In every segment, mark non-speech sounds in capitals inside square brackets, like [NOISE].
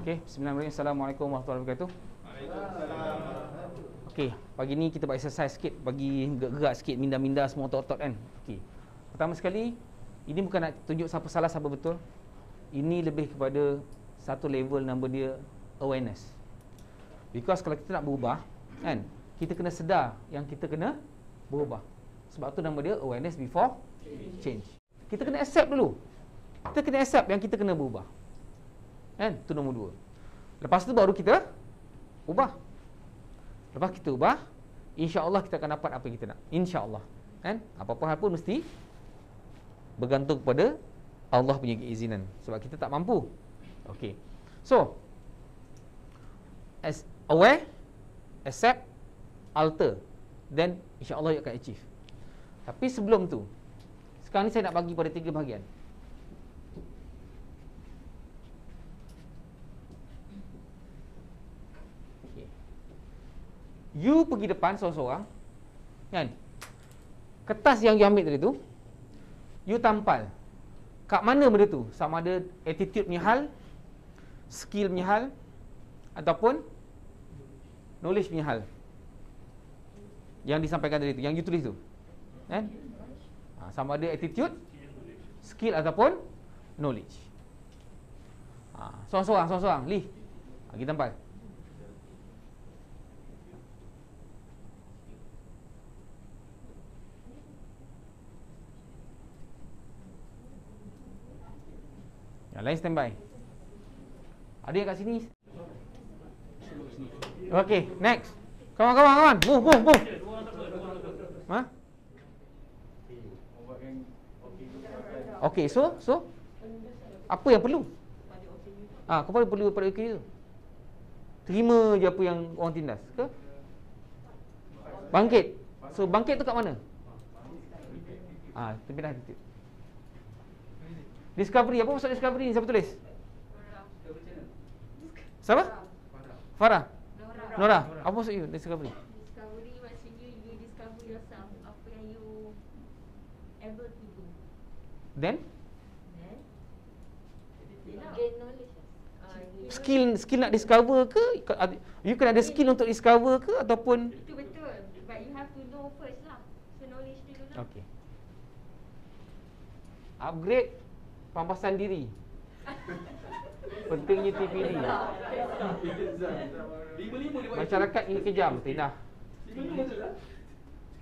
Okey, bismillahirrahmanirrahim. Assalamualaikum warahmatullahi wabarakatuh. Okey, pagi ni kita buat exercise sikit bagi gerak-gerak sikit minda-minda semua otot-otot kan. Okey. Pertama sekali, ini bukan nak tunjuk siapa salah siapa betul. Ini lebih kepada satu level nama dia awareness. Because kalau kita nak berubah, kan, kita kena sedar yang kita kena berubah. Sebab tu nama dia awareness before change. Kita kena accept dulu. Kita kena accept yang kita kena berubah. Kan? Itu nombor dua. Lepas tu baru kita ubah. Lepas kita ubah, insya-Allah kita akan dapat apa yang kita nak. Insya-Allah. Kan? Apa-apa hal pun mesti bergantung kepada Allah punya keizinan sebab kita tak mampu. Okey. So, as aware, accept, alter, then insya-Allah you akan achieve. Tapi sebelum tu, sekarang ni saya nak bagi pada tiga bahagian. Okay. You pergi depan seorang-seorang kan? Kertas yang you ambil tadi tu You tampal Kat mana benda tu? Sama ada attitude punya hal Skill punya hal Ataupun Knowledge punya hal Yang disampaikan tadi tu Yang you tulis tu kan? Ha, sama ada attitude Skill ataupun Knowledge ha, Seorang-seorang Seorang-seorang Li ha, Kita tampal Yang lain standby. Ada yang kat sini? Okey, next. Kawan kawan kawan, move move move. Ha? Okey, so so apa yang perlu? Ah, ha, kau perlu pada okey tu. Terima je apa yang orang tindas, ke? Bangkit. So bangkit tu kat mana? Ah, ha, tepi dah titik. Discovery. Apa maksud discovery ni? Siapa tulis? Siapa? Farah. Nora. Nora. Apa maksud you discovery? Discovery maksudnya you discover yourself apa yang you able to do. Then Then gain knowledge. Ah, skill skill nak discover ke? You kena ada skill untuk discover ke ataupun Itu betul. But you have to know first lah. So knowledge dulu lah. Okey. Upgrade pampasan diri. Pentingnya TPD. Masyarakat ini kejam, tidak.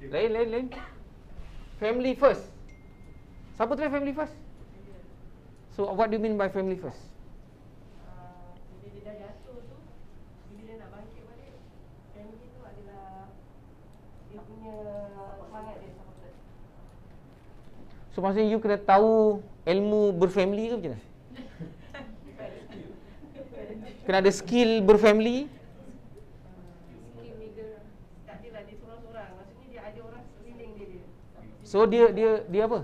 Lain, lain, lain. Family first. Siapa tu family first? So what do you mean by family first? So maksudnya you kena tahu ilmu berfamily ke macam mana? Kena ada skill berfamily So dia dia dia apa?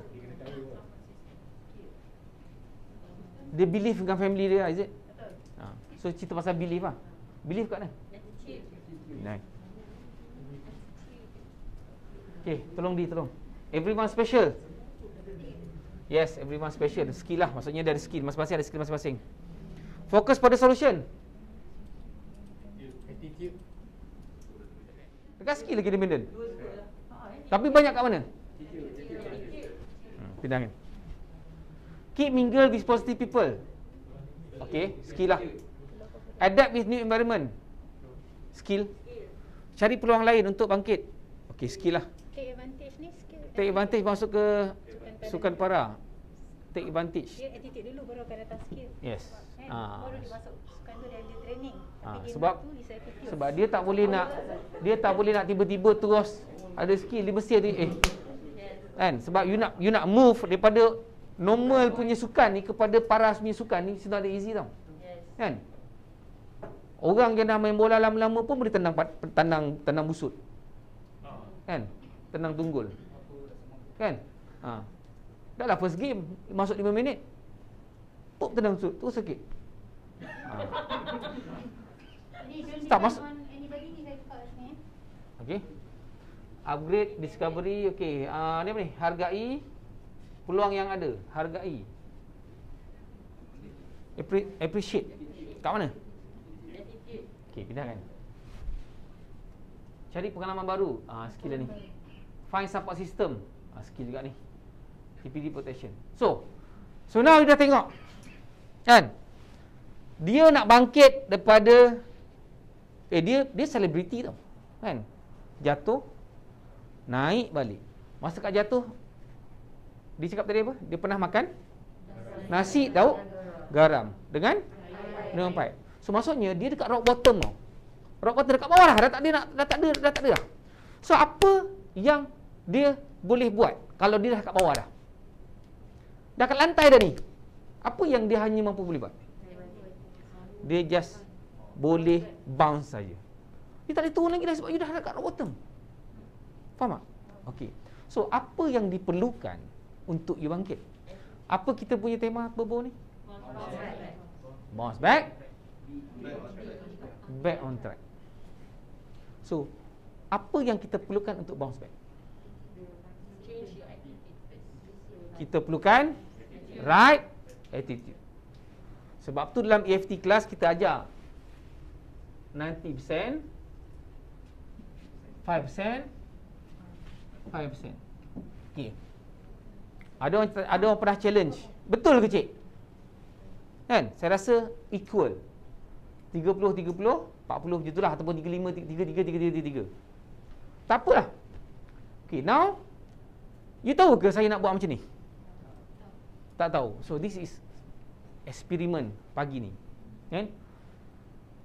Dia believe dengan family dia is it? Ha. So cerita pasal believe lah. Believe kat mana? Nice. Okay, tolong di tolong. Everyone special. Yes, everyone special. Skill lah. Maksudnya dia ada skill. Masing-masing ada skill masing-masing. Fokus pada solution. Attitude Dekat skill lagi lah ha, eh. Tapi banyak kat mana? Hmm, pindahkan. Keep mingle with positive people. Okay, skill lah. Adapt with new environment. Skill. Cari peluang lain untuk bangkit. Okay, skill lah. Take advantage ni skill. Take advantage masuk ke sukan para. Take advantage. Dia attitude dulu baru akan datang skill. Yes. Kan? Ah. Baru dia masuk sukan tu dia ada training. Tapi Ah, dia sebab tu is attitude. sebab dia tak boleh nak dia tak boleh nak tiba-tiba terus ada skill dia mesti ada eh kan sebab you nak you nak move daripada normal punya sukan ni kepada paras punya sukan ni sudah ada easy tau Yes. kan orang yang dah main bola lama-lama pun boleh tendang tendang tendang busut kan tendang tunggul kan ha dah lah first game masuk 5 minit pop tendang busut terus sakit ha. Tak masuk. eh. Okey. Upgrade, discovery, okey. Uh, ni apa ni? Hargai peluang yang ada. Hargai. Appre- appreciate. Kat mana? Okey, pindahkan. Cari pengalaman baru. Ah, skill ni. Find support system. Ah, skill juga ni. TPD protection. So, so now kita tengok. Kan? Dia nak bangkit daripada eh dia dia selebriti tau. Kan? Jatuh naik balik. Masa kat jatuh dia cakap tadi apa? Dia pernah makan nasi tahu garam dengan dengan pipe. So maksudnya dia dekat rock bottom tau. Rock bottom dekat bawah lah. Dah tak ada nak dah tak ada dah tak ada dah. So apa yang dia boleh buat kalau dia dah kat bawah dah? Dah kat lantai dah ni. Apa yang dia hanya mampu boleh buat? Dia just boleh bounce saja. Dia tak boleh turun lagi dah sebab dia dah dekat rock bottom. Faham tak? Okey. So apa yang diperlukan untuk you bangkit? Apa kita punya tema Bobo ni? Bounce back. Back on track. So, apa yang kita perlukan untuk bounce back? Change your attitude first. Kita perlukan right attitude. Sebab tu dalam EFT class kita ajar 90% 5% 5%. Okey. Ada orang ada orang pernah challenge. Betul ke cik? Kan? Saya rasa equal. 30 30 40 macam itulah ataupun 35 33 33 33. Tak apalah. Okay, now you tahu ke saya nak buat macam ni? Tak tahu. So this is eksperimen pagi ni. Kan?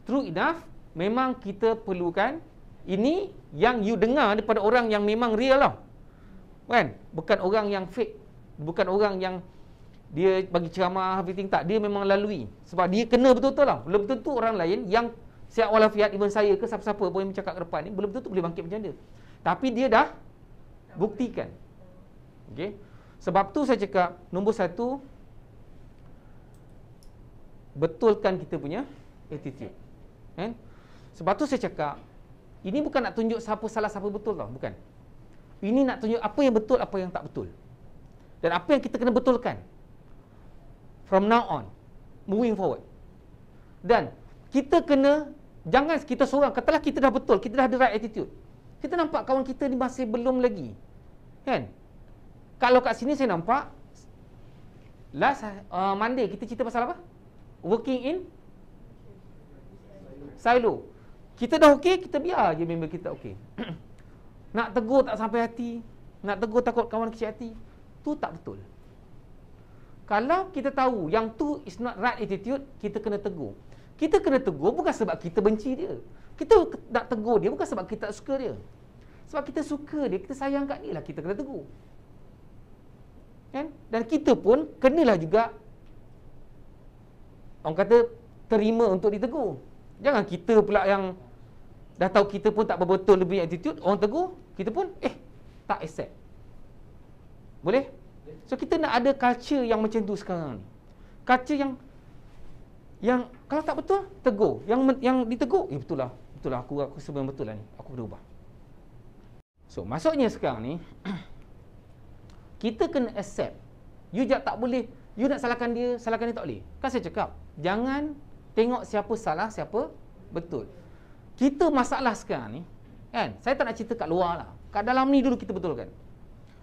True enough, memang kita perlukan ini yang you dengar daripada orang yang memang real lah. Kan? Bukan orang yang fake. Bukan orang yang dia bagi ceramah everything tak. Dia memang lalui. Sebab dia kena betul-betul lah. Belum tentu orang lain yang siap walafiat even saya ke siapa-siapa pun yang bercakap ke depan ni belum tentu boleh bangkit macam dia. Tapi dia dah buktikan. Okay. Sebab tu saya cakap nombor satu betulkan kita punya attitude. Kan? Sebab tu saya cakap ini bukan nak tunjuk siapa salah siapa betul tau, bukan. Ini nak tunjuk apa yang betul, apa yang tak betul. Dan apa yang kita kena betulkan. From now on, moving forward. Dan kita kena jangan kita seorang katalah kita dah betul, kita dah ada right attitude. Kita nampak kawan kita ni masih belum lagi. Kan? Kalau kat sini saya nampak last uh, Monday kita cerita pasal apa? Working in silo. Kita dah okey, kita biar je member kita okey. [CLEARS THROAT] nak tegur tak sampai hati, nak tegur takut kawan kecil hati, tu tak betul. Kalau kita tahu yang tu is not right attitude, kita kena tegur. Kita kena tegur bukan sebab kita benci dia. Kita nak tegur dia bukan sebab kita tak suka dia. Sebab kita suka dia, kita sayang kat dia lah, kita kena tegur. Kan? Dan kita pun kenalah juga orang kata terima untuk ditegur. Jangan kita pula yang dah tahu kita pun tak betul lebih attitude, orang tegur, kita pun eh tak accept. Boleh? So kita nak ada culture yang macam tu sekarang ni. Culture yang yang kalau tak betul tegur. Yang yang ditegur, eh betul lah. Betul lah aku aku sebenarnya betul lah ni. Aku berubah. So maksudnya sekarang ni [CLEARS THROAT] kita kena accept. You jangan tak boleh you nak salahkan dia, salahkan dia tak boleh. Kan saya cakap, jangan tengok siapa salah, siapa betul. Kita masalah sekarang ni, kan? Saya tak nak cerita kat luar lah. Kat dalam ni dulu kita betulkan.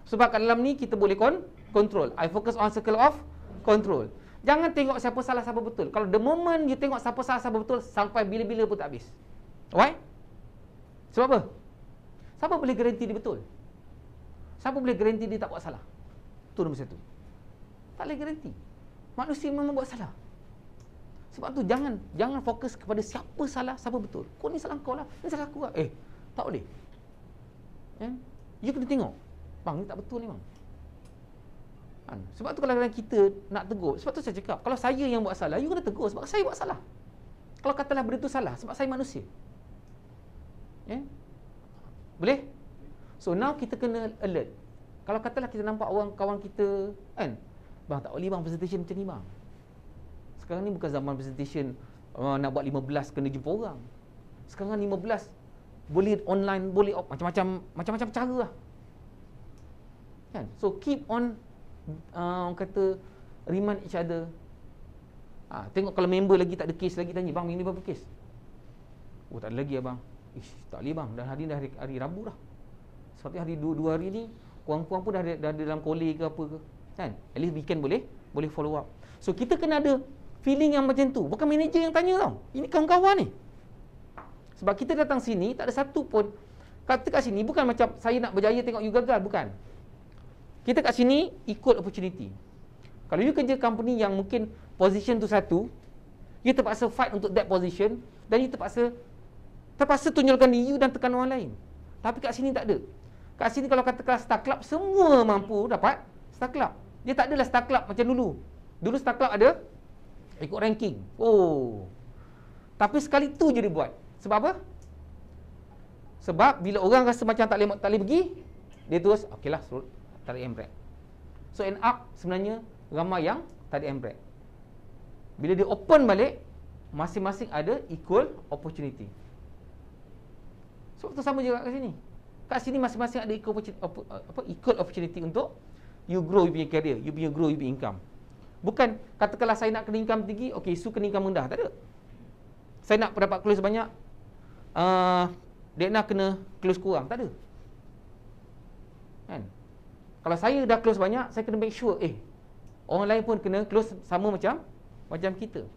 Sebab kat dalam ni kita boleh kon control. I focus on circle of control. Jangan tengok siapa salah siapa betul. Kalau the moment you tengok siapa salah siapa betul sampai bila-bila pun tak habis. Why? Sebab apa? Siapa boleh garanti dia betul? Siapa boleh garanti dia tak buat salah? Itu nombor satu. Tak boleh garanti. Manusia memang buat salah. Sebab tu jangan jangan fokus kepada siapa salah, siapa betul. Kau ni salah kau lah, ni salah aku lah. Eh, tak boleh. Ya? You kena tengok. Bang, ni tak betul ni bang. Kan? Sebab tu kalau kita nak tegur, sebab tu saya cakap, kalau saya yang buat salah, you kena tegur sebab saya buat salah. Kalau katalah benda tu salah, sebab saya manusia. Ya? Boleh? So now kita kena alert. Kalau katalah kita nampak orang kawan kita, kan? Bang, tak boleh bang presentation macam ni bang. Sekarang ni bukan zaman presentation uh, nak buat 15 kena jumpa orang. Sekarang 15 boleh online, boleh macam-macam macam-macam cara lah. Kan? So keep on uh, orang kata remind each other. Ha, tengok kalau member lagi tak ada case lagi tanya, bang ini berapa case? Oh tak ada lagi abang. Ish, tak boleh bang. Dah hari dah hari, hari Rabu dah. Sebab tu hari dua, dua hari ni kuang-kuang pun dah dah dalam kolej ke apa ke. Kan? At least weekend boleh boleh follow up. So kita kena ada feeling yang macam tu. Bukan manager yang tanya tau. Ini kawan-kawan ni. Sebab kita datang sini tak ada satu pun kata kat sini bukan macam saya nak berjaya tengok you gagal bukan. Kita kat sini ikut opportunity. Kalau you kerja company yang mungkin position tu satu, you terpaksa fight untuk that position dan you terpaksa terpaksa tunjulkan diri you dan tekan orang lain. Tapi kat sini tak ada. Kat sini kalau kata kelas star club semua mampu dapat star club. Dia tak adalah star club macam dulu. Dulu star club ada ikut ranking. Oh. Tapi sekali tu je dia buat. Sebab apa? Sebab bila orang rasa macam tak boleh tak boleh pergi, dia terus okeylah suruh tarik handbrake. So end up sebenarnya ramai yang tarik handbrake. Bila dia open balik, masing-masing ada equal opportunity. So tu sama juga kat sini. Kat sini masing-masing ada opportunity, apa, equal opportunity untuk you grow you punya career, you punya grow you punya income. Bukan katakanlah saya nak kena income tinggi, okey su kena income rendah, tak ada. Saya nak dapat close banyak, uh, dia nak kena close kurang, tak ada. Kan? Kalau saya dah close banyak, saya kena make sure eh orang lain pun kena close sama macam macam kita.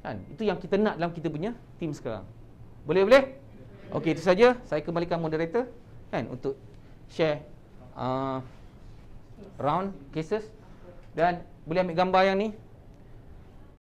Kan? Itu yang kita nak dalam kita punya team sekarang. Boleh boleh? Okey, itu saja. Saya kembalikan moderator kan untuk share uh, round cases dan boleh ambil gambar yang ni